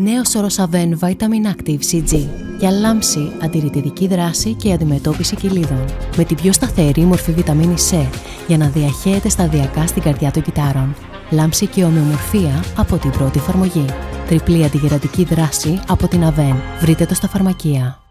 Νέος όρος Aven Vitamin Active CG για λάμψη, αντιρρητηρική δράση και αντιμετώπιση κυλίδων. Με την πιο σταθερή μορφή βιταμίνη C για να διαχέεται σταδιακά στην καρδιά των κυτάρων. Λάμψη και ομοιομορφία από την πρώτη εφαρμογή. Τριπλή αντιγερατική δράση από την Aven. Βρείτε το στα φαρμακεία.